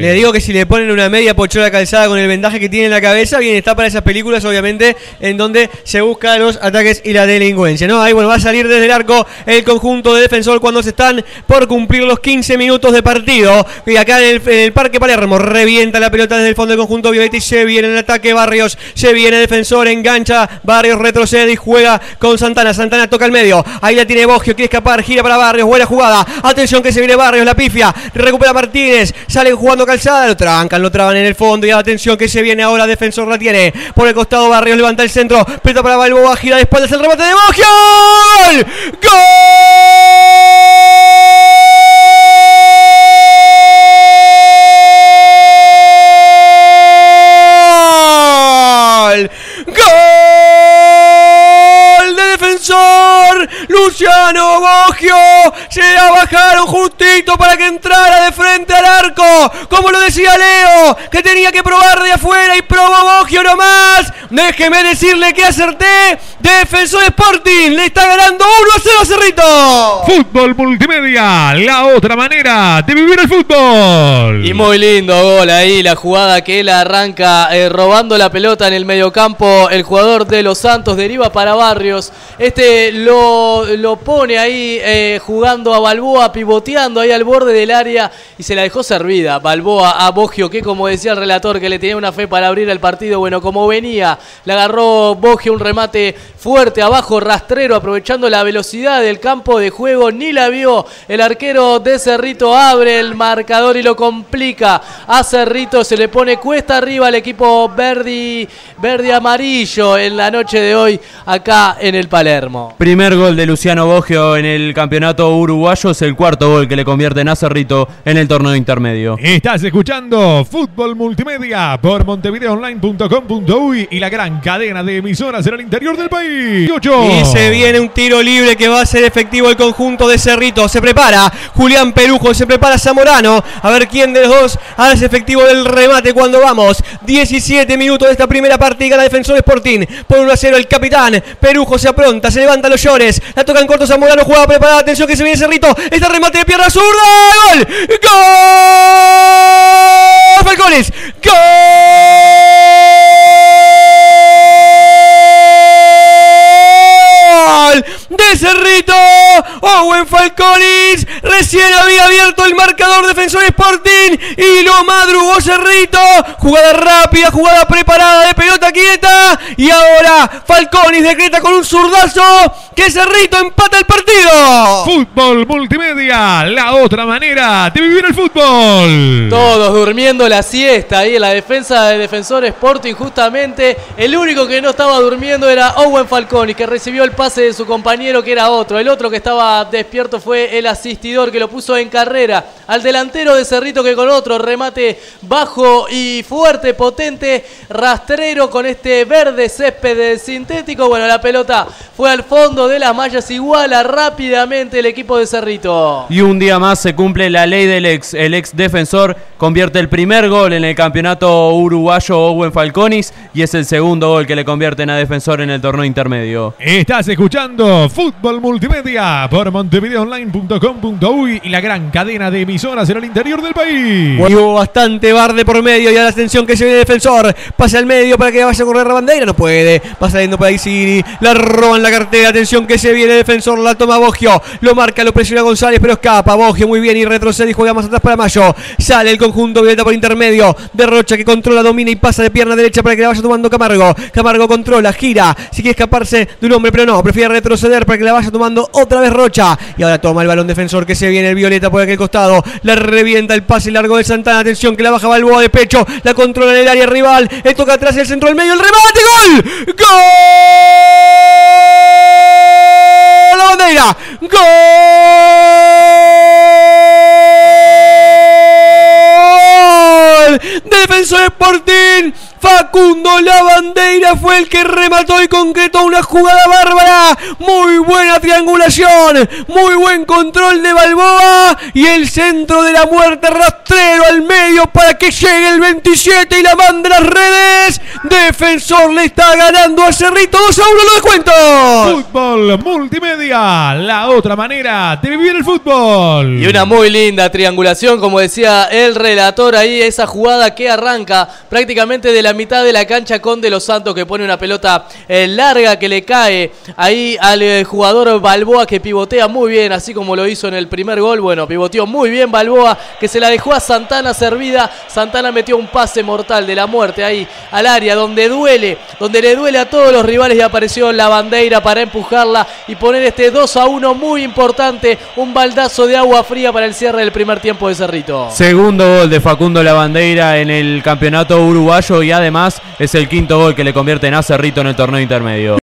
Le digo que si le ponen una media pochola calzada con el vendaje que tiene en la cabeza, bien está para esas películas, obviamente, en donde se buscan los ataques y la delincuencia, ¿no? Ahí, bueno, va a salir desde el arco el conjunto de defensor cuando se están por cumplir los 15 minutos de partido. Y acá en el, Parque Palermo revienta la pelota desde el fondo del conjunto Violetti, se viene en el ataque Barrios, se viene defensor, engancha, Barrios retrocede y juega con Santana, Santana toca el medio, ahí la tiene Bogio, quiere escapar, gira para Barrios, buena jugada, atención que se viene Barrios, la pifia, recupera Martínez, salen jugando calzada, lo trancan, lo traban en el fondo y atención que se viene ahora, defensor la tiene, por el costado Barrios levanta el centro, pelota para Balboa, gira de espaldas el remate de Bogio, ¡Gol! Luciano Bogio. Se la bajaron justito para que entrara de frente al arco. Como lo decía Leo, que tenía que probar de afuera y probó Bogio nomás. Déjeme decirle que acerté. Defensor Sporting le está ganando 1 a 0 a Cerrito. Fútbol multimedia, la otra manera de vivir el fútbol. Y muy lindo gol ahí, la jugada que él arranca eh, robando la pelota en el mediocampo. El jugador de los Santos deriva para Barrios. Este lo, lo pone ahí eh, jugando a Balboa, pivoteando ahí al borde del área y se la dejó servida. Balboa a Bogio, que como decía el relator, que le tenía una fe para abrir el partido. Bueno, como venía, le agarró Bogio un remate fuerte abajo, rastrero, aprovechando la velocidad del campo de juego. Ni la vio el arquero de Cerrito, abre el marcador y lo complica. A Cerrito se le pone cuesta arriba al equipo verde, verde amarillo en la noche de hoy acá en el Palermo. Primer gol de Luciano Bogio en el campeonato uruguayo es el cuarto gol que le convierte en Cerrito en el torneo intermedio. Estás escuchando Fútbol Multimedia por montevideoonline.com.uy y la gran cadena de emisoras en el interior del país. Y se viene un tiro libre que va a ser efectivo el conjunto de Cerrito. Se prepara Julián Perujo, se prepara Zamorano. A ver quién de los dos hace efectivo el remate cuando vamos. 17 minutos de esta primera partida. La defensor Sporting por 1 a 0 el capitán. Perujo se apronta, se levanta los llores. La toca en corto Zamorano, juega preparada. Atención que se viene Cerrito. Este remate de pierna zurda. ¡Gol! ¡Gol! De Cerrito. Owen Falconis recién había abierto el marcador defensor Sporting y lo madrugó Cerrito. Jugada rápida, jugada preparada de pelota quieta. Y ahora Falconis decreta con un zurdazo que Cerrito empata el partido. Fútbol multimedia, la otra manera de vivir el fútbol. Todos durmiendo la siesta ahí en la defensa de defensor Sporting justamente. El único que no estaba durmiendo era Owen Falconis que recibió el pase de su compañero que era otro. El otro que estaba despierto fue el asistidor que lo puso en carrera al delantero de Cerrito que con otro remate bajo y fuerte, potente, rastrero con este verde césped sintético. Bueno, la pelota fue al fondo de las mallas, iguala rápidamente el equipo de Cerrito. Y un día más se cumple la ley del ex, el ex defensor convierte el primer gol en el campeonato uruguayo Owen Falconis y es el segundo gol que le convierten a defensor en el torneo intermedio. Estás escuchando Fútbol Multimedia por montevideoonline.com.uy y la gran cadena de emisoras en el interior del país. hubo bastante barde por medio y a la atención que se viene el defensor. Pasa al medio para que vaya a correr la bandera. No puede. Va saliendo por ahí Siri. La roban la cartera. Atención que se viene el defensor. La toma Bogio. Lo marca, lo presiona González, pero escapa. Bogio muy bien y retrocede y juega más atrás para Mayo. Sale el conjunto Violeta por intermedio. Derrocha que controla, domina y pasa de pierna derecha para que la vaya tomando Camargo. Camargo controla, gira. Si quiere escaparse de un hombre, pero no. Prefiere retroceder para que la vaya tomando otra vez Rocha. Y ahora toma el balón defensor que se viene el Violeta por aquel costado. La revienta el pase largo de Santana. Atención que la baja Balboa de pecho. La controla en el área rival. Le toca atrás el centro del medio. El remate. ¡Gol! ¡Gol! La bandera. ¡Gol! Defensor Sporting Facundo La Bandera fue el que remató y concretó una jugada bárbara. Muy buena triangulación, muy buen control de Balboa y el centro de la muerte rastrero al medio para que llegue el 27 y la manda las redes. Defensor le está ganando a Cerrito 2 a 1 lo descuento. Fútbol multimedia, la otra manera de vivir el fútbol. Y una muy linda triangulación, como decía el relator ahí, esa jugada que arranca prácticamente de la mitad de la cancha con De Los Santos que pone una pelota eh, larga que le cae ahí al eh, jugador Balboa que pivotea muy bien, así como lo hizo en el primer gol. Bueno, pivoteó muy bien Balboa que se la dejó a Santana servida. Santana metió un pase mortal de la muerte ahí al área donde duele, donde le duele a todos los rivales y apareció la bandera para empujarla y poner este 2 a 1 muy importante, un baldazo de agua fría para el cierre del primer tiempo de Cerrito. Segundo gol de Facundo Lavandeira en el campeonato uruguayo y además es el quinto gol que le convierte en a Cerrito en el torneo intermedio.